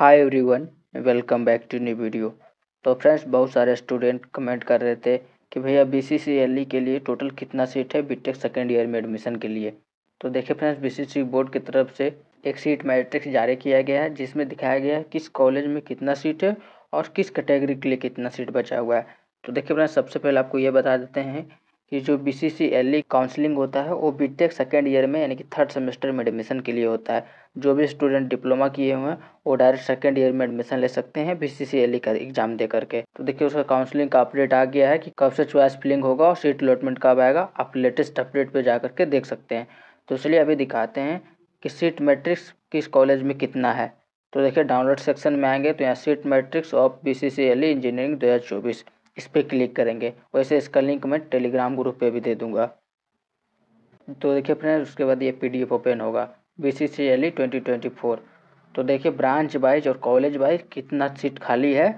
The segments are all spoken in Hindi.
Hi everyone welcome back to new video तो फ्रेंड्स बहुत सारे स्टूडेंट कमेंट कर रहे थे कि भैया बी सी सी एल ई के लिए टोटल कितना सीट है बीटेक सेकेंड ईयर में एडमिशन के लिए। तो देखिए friends B C C board की तरफ़ से एक सीट मैट्रिक्स जारी किया गया है, जिसमें दिखाया गया है किस कॉलेज में कितना सीट है और किस कैटेगरी के लिए कितना सीट बचा हुआ है। तो देखिए फ्रेंड्स सबसे पहले आपको ये बता देते हैं कि जो B C C L E counselling होता है, वो बी टेक सेकेंड ईयर में, यानी कि थर्ड सेमेस्टर में एडमिशन के लिए होता है। जो भी स्टूडेंट डिप्लोमा किए हुए हैं, वो डायरेक्ट सेकेंड ईयर में एडमिशन ले सकते हैं बी सी सी एल ई का एग्ज़ाम दे करके। तो देखिए, उसका काउंसलिंग का अपडेट आ गया है कि कब से चॉइस फिलिंग होगा और सीट अलॉटमेंट कब आएगा, आप लेटेस्ट अपडेट पर जा करके देख सकते हैं। तो इसलिए अभी दिखाते हैं कि सीट मैट्रिक्स किस कॉलेज में कितना है। तो देखिए डाउनलोड सेक्शन में आएँगे तो यहाँ seat matrix of B C C L E engineering दो हज़ार चौबीस। इस पर क्लिक करेंगे वैसे इसका लिंक मैं टेलीग्राम ग्रुप पे भी दे दूँगा। तो देखिए फ्रेंड्स, उसके बाद ये पीडीएफ ओपन होगा B C C L E twenty twenty four. तो देखिए, ब्रांच वाइज और कॉलेज वाइज कितना सीट खाली है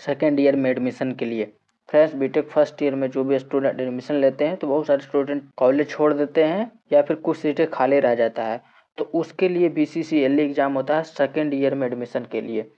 सेकेंड ईयर में एडमिशन के लिए। फ्रेंड्स, बीटेक फ़र्स्ट ईयर में जो भी स्टूडेंट एडमिशन लेते हैं तो बहुत सारे स्टूडेंट कॉलेज छोड़ देते हैं या फिर कुछ सीटें खाली रह जाता है। तो उसके लिए B C C L exam होता है सेकेंड ईयर में एडमिशन के लिए।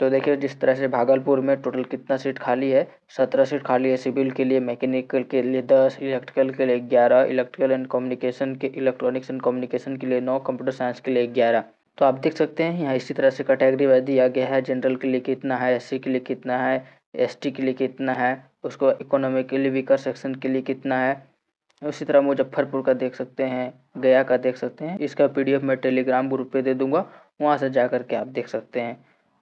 तो देखिए, जिस तरह से भागलपुर में टोटल कितना सीट खाली है, सत्रह सीट खाली है सिविल के लिए, मैकेनिकल के लिए दस, इलेक्ट्रिकल के लिए ग्यारह, इलेक्ट्रिकल एंड कम्युनिकेशन के, इलेक्ट्रॉनिक्स एंड कम्युनिकेशन के लिए नौ, कंप्यूटर साइंस के लिए ग्यारह। तो आप देख सकते हैं, यहाँ इसी तरह से कैटेगरी वाइज दिया गया है, जनरल के लिए कितना है, एससी के लिए कितना है, एसटी के लिए कितना है, उसको इकोनॉमिकली वीकर सेक्शन के लिए कितना है, उसी तरह मुजफ्फरपुर का देख सकते हैं, गया का देख सकते हैं, इसका पीडीएफ मैं टेलीग्राम ग्रुप पे दे दूँगा, वहाँ से जा करके आप देख सकते हैं।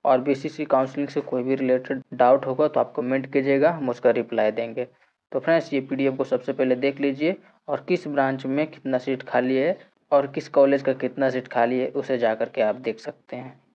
और बीसीसी काउंसलिंग से कोई भी रिलेटेड डाउट होगा तो आप कमेंट कीजिएगा, हम उसका रिप्लाई देंगे। तो फ्रेंड्स ये पीडीएफ को सबसे पहले देख लीजिए और किस ब्रांच में कितना सीट खाली है और किस कॉलेज का कितना सीट खाली है, उसे जा कर के आप देख सकते हैं।